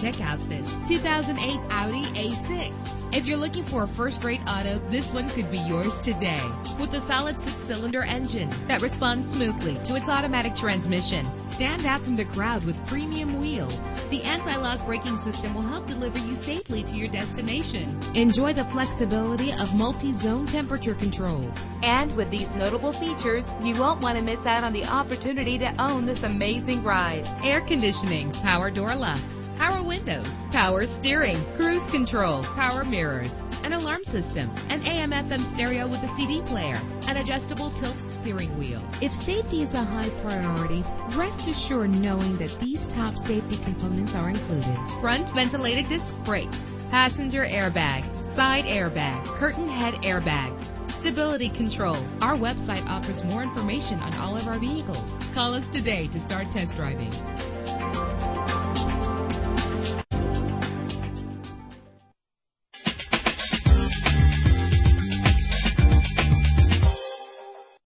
Check out this 2008 Audi A6. If you're looking for a first-rate auto, this one could be yours today. With a solid six-cylinder engine that responds smoothly to its automatic transmission, stand out from the crowd with premium wheels. The anti-lock braking system will help deliver you safely to your destination. Enjoy the flexibility of multi-zone temperature controls. And with these notable features, you won't want to miss out on the opportunity to own this amazing ride. Air conditioning, power door locks, power windows, power steering, cruise control, power mirrors, an alarm system, an AM FM stereo with a CD player, an adjustable tilt steering wheel. If safety is a high priority, rest assured knowing that these top safety components are included. Front ventilated disc brakes, passenger airbag, side airbag, curtain head airbags, stability control. Our website offers more information on all of our vehicles. Call us today to start test driving.